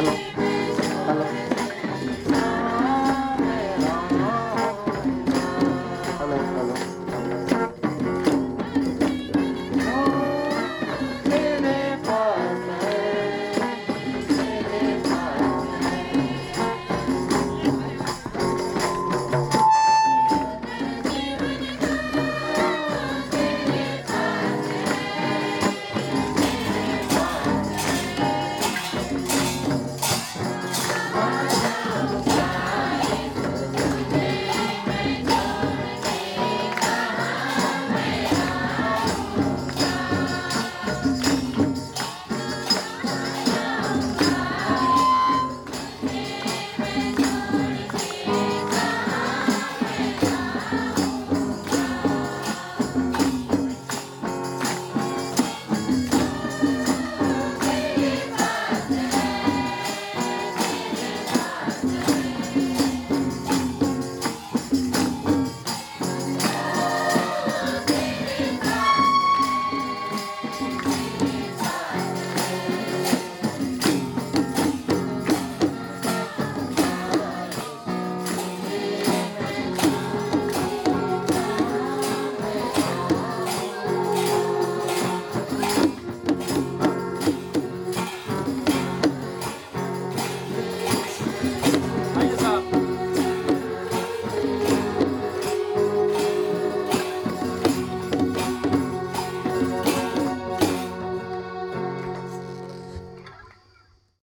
Hasta luego.